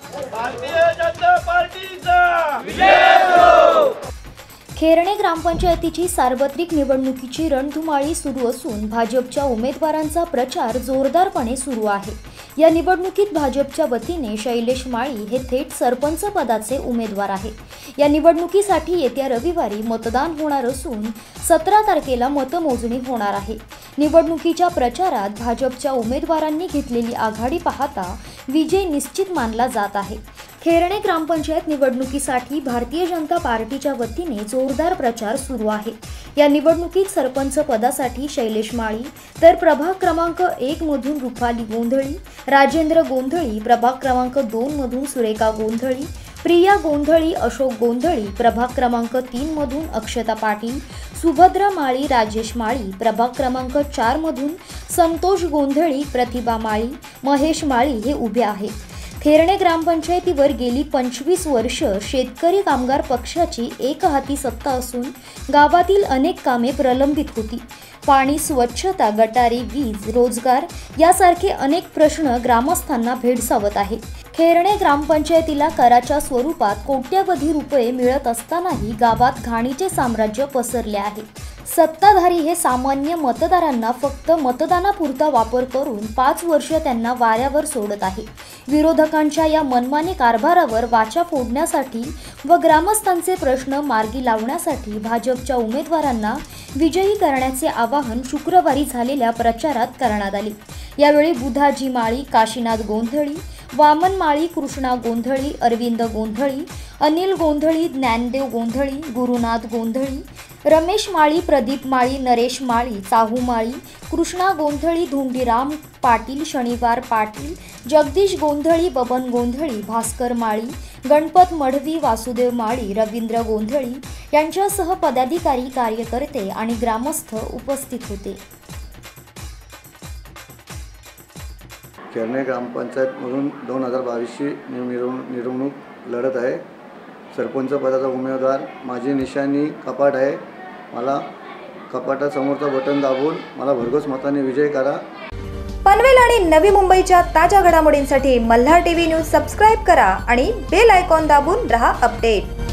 भारतीय जनता पार्टीचा खेरणे ग्रामपंचायतीची सार्वत्रिक निवडणुकीची रणधुमाळी सुरू असून भाजपच्या उमेदवारांचा प्रचार जोरदारपणे सुरू आहे. या निवडणुकीत भाजपच्या वतीने शैलेश माळी हे थेट सरपंच पदाचे उमेदवार आहेत या निवडणुकीसाठी येत्या रविवारी मतदान होणार असून सतरा तारखेला मतमोजणी होणार आहे. निवडणुकीच्या प्रचारात भाजपच्या उमेदवारांनी घेतलेली आघाडी पाहता विजय निश्चित मानला जात आहे. खेरणे ग्रामपंचायत निवडणुकीसाठी भारतीय जनता पार्टीच्या वतीने जोरदार प्रचार सुरू आहे. या निवडणुकीत सरपंच पदासाठी शैलेश माळी तर प्रभाग क्रमांक एक मधून रुपाली गोंधळी राजेंद्र गोंधळी प्रभाग क्रमांक दोन मधून सुरेखा गोंधळी प्रिया गोंधळी अशोक गोंधळी प्रभाग क्रमांक तीन मधून अक्षता पाटील सुभद्रा माळी राजेश माळी प्रभाग क्रमांक चार मधून संतोष गोंधळी प्रतिभा माळी महेश माळी हे उभे आहेत. खेरणे ग्रामपंचायतीवर गेली पंचवीस वर्ष शेतकरी कामगार पक्षाची एकहाती सत्ता असून गावातील अनेक कामे प्रलंबित होती. पाणी स्वच्छता गटारी वीज रोजगार यासारखे अनेक प्रश्न ग्रामस्थांना भेडसावत आहेत. खेरणे ग्रामपंचायतीला कराच्या स्वरूपात कोट्यवधी रुपये मिळत असतानाही गावात घाणीचे साम्राज्य पसरले आहे. सत्ताधारी हे सामान्य मतदारांना फक्त मतदानापुरता वापर करून पाच वर्ष त्यांना वाऱ्यावर सोडत आहे. विरोधकांच्या या मनमानी कारभारावर वाचा फोडण्यासाठी व ग्रामस्थांचे प्रश्न मार्गी लावण्यासाठी भाजपच्या उमेदवारांना विजयी करण्याचे आवाहन शुक्रवारी झालेल्या प्रचारात करण्यात आले. यावेळी बुधाजी माळी काशीनाथ गोंधळी वामन माळी कृष्णा गोंधळी अरविंद गोंधळी अनिल गोंधळी ज्ञानदेव गोंधळी गुरुनाथ गोंधळी रमेश माळी प्रदीप माळी नरेश माळी चाहू माळी कृष्णा गोंधळी धोंडीराम पाटील शनिवार पाटील जगदीश गोंधळी बबन गोंधळी भास्कर माळी गणपत मढवी वासुदेव माळी रवींद्र गोंधळी यांच्यासह पदाधिकारी कार्यकर्ते आणि ग्रामस्थ उपस्थित होते. खेरणे ग्रामपंचायतमधून दोन हजार बावीसची मिरवणूक मिरवणूक लढत आहे. सरपंच पदाचा उमेदवार माझी निशाणी कपाट आहे. मला कपाटासमोरचं बटन दाबून मला भरघोस मताने विजय करा. पनवेल आणि नवी मुंबईच्या ताज्या घडामोडींसाठी मल्हार टीव्ही न्यूज सबस्क्राईब करा आणि बेल आयकॉन दाबून रहा अपडेट.